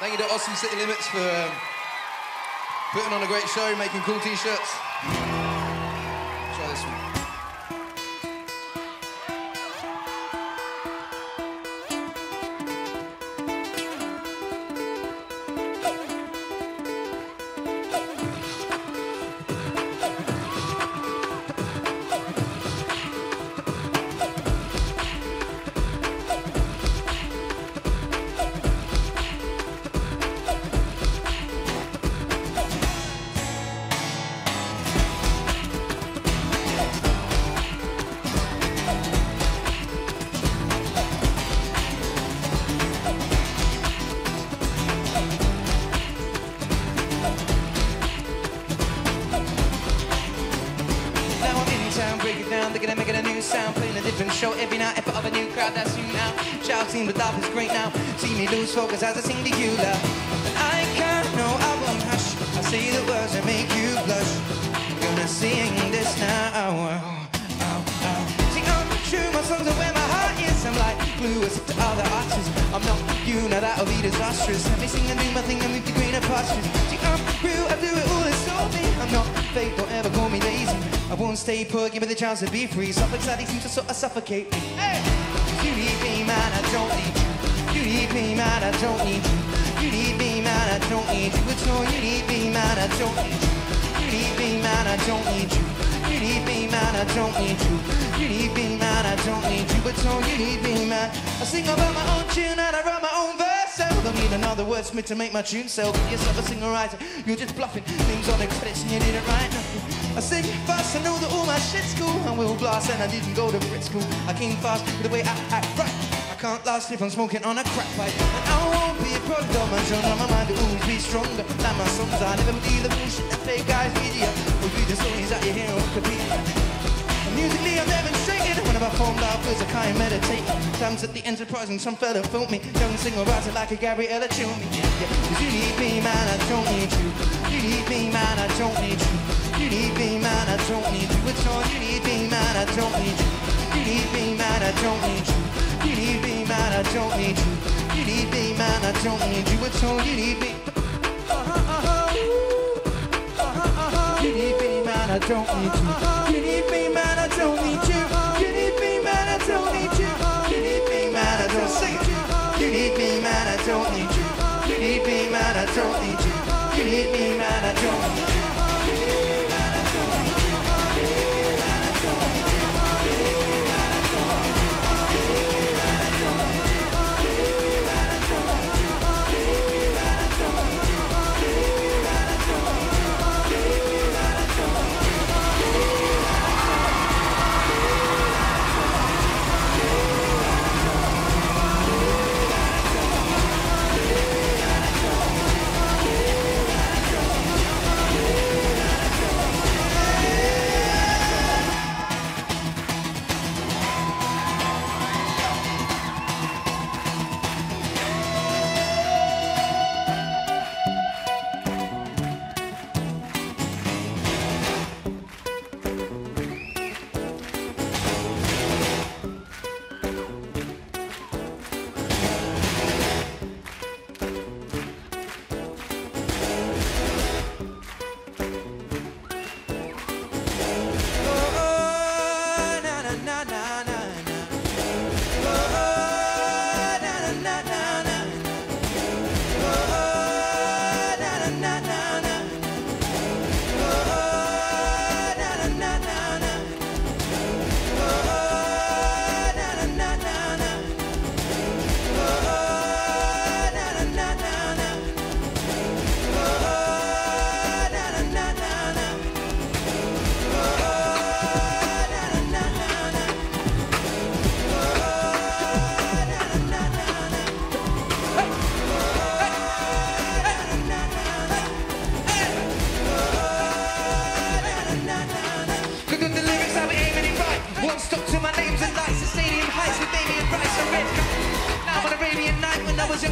Thank you to Austin City Limits for um, putting on a great show, making cool t-shirts. Try this one. Crowd, that's you now. Shouting, the love is great now. See me lose focus as I sing to you, love. And I can't, no, I won't hush. I say the words that make you blush. Gonna sing this now. Oh, oh, oh. oh. I'm true, my songs are where my heart is. I'm like glue as to other artists. I'm not you, now that'll be disastrous. Let me sing and do my thing and move to greener pastures. See, I'm real, I do it all, it's all me. I'm not fake, don't ever call me lazy. I won't stay put, give me the chance to be free. Suffix addict seems to sort of suffocate me. Hey! You need me, man, I don't need you. You need me, man, I don't need you. You need me, man, I don't need you. It's no, you need me, man, I don't need you. You need me, man, I don't need you. You need me, man, I don't need you. You need me, man, I don't need you. But no, you need me, man. I sing about my own tune and I write my don't need another wordsmith to make my tune sell. Get yourself a singer writer. You're just bluffing. Names on the credits and you didn't write nothing. I sing fast, I know that all my shit's cool. I'm will blast and I didn't go to Brit school. I came fast with the way I act right. I can't last if I'm smoking on a crack pipe. And I won't be a product of my genre. My mind will be stronger. Like my songs, I never believe the bullshit that fake guys media. Will be the stories that you hear on Wikipedia. And musically, I'm demonstrating. I formed I. Times at the enterprise and some fella me. Like a Gabriella yeah. Cause you need me, man, I don't need you. You need me, man, I don't need you. You need me, man, I don't need you. It's all you need me, man, I don't need you. You need me, man, I don't need you. You need me, man, I don't need you. You need me, man, I don't need you. It's all you need me. Uh-huh, uh-huh. You need me, man, I don't need you.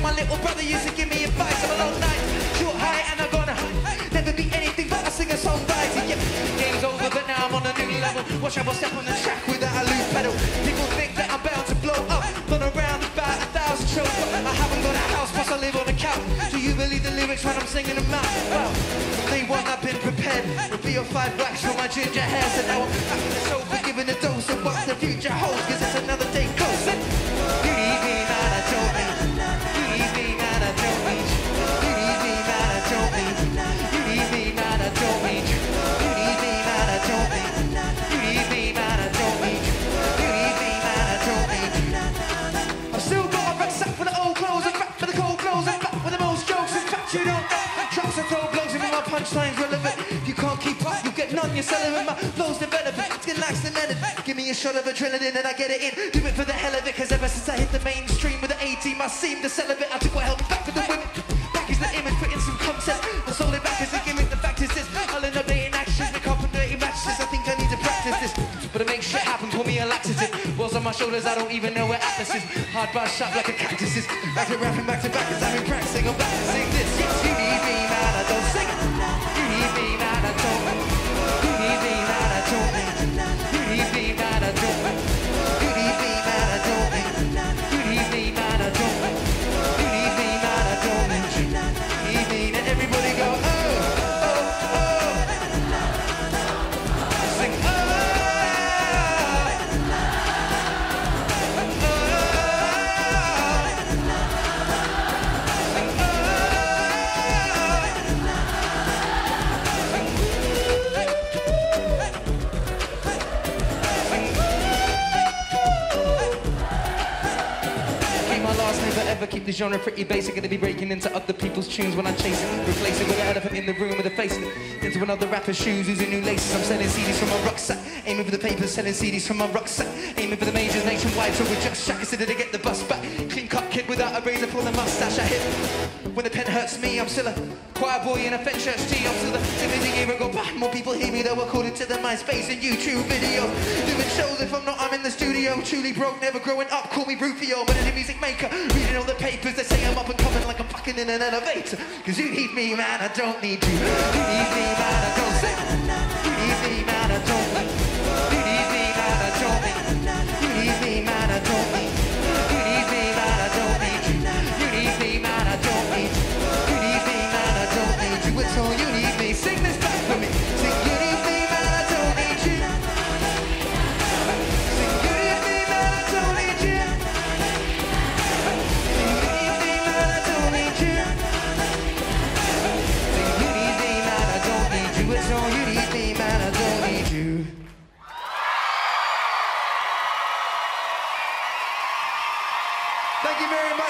My little brother used to give me advice. I'm a long night, short high, and I'm gonna never be anything but a singer songwriter. Yeah, game's over, but now I'm on a new level. Watch out, I step on the track without a loose pedal. People think that I'm bound to blow up. Gone around about a thousand shows, but I haven't got a house, plus I live on a couch. Do you believe the lyrics when I'm singing them out. Well, they want I've been prepared. With BO5 wax for my ginger hair. So now I'm back in the sofa, giving a dose of what the future holds. Cause it's another day You're selling with my flows developing. Skin like cement. Give me a shot of adrenaline and I get it in. Do it for the hell of it, cause ever since I hit the mainstream with the A team, I seem to celibate. I took what held me back with the women. Back is the image, put in some concept. I sold it back as a gimmick. The fact is this, I'll end up dating actions, make up and dirty matches. I think I need to practice this. But to make shit happen, call me a laxative. Walls on my shoulders, I don't even know where Atlas is. Hard bar sharp like a cactus is. As we're rapping back to back, as I've been practicing, I'm back to sing this. Yes, you need me, man, I don't sing keep the genre pretty basic. Gonna be breaking into other people's tunes when I chase it. Replace it with an elephant in the room with a face into another rapper's shoes, using new laces. I'm selling CDs from my rucksack, aiming for the papers, selling CDs from my rucksack, aiming for the majors nationwide. So we're just shack consider to get the bus back. Clean cut kid without a razor, pull the mustache. I hit when the pen hurts me. I'm still a choir boy in a Fenn church tee. I'm still a. Bah, more people hear me though, according to the MySpace and YouTube videos. Doing shows if I'm not, I'm in the studio. Truly broke, never growing up. Call me Rufio, but a music maker. Reading all the papers, they say I'm up and coming like I'm fucking in an elevator. Cause you need me, man, I don't need you. You need me, man, I don't say.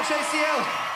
Thank you very much, ACL.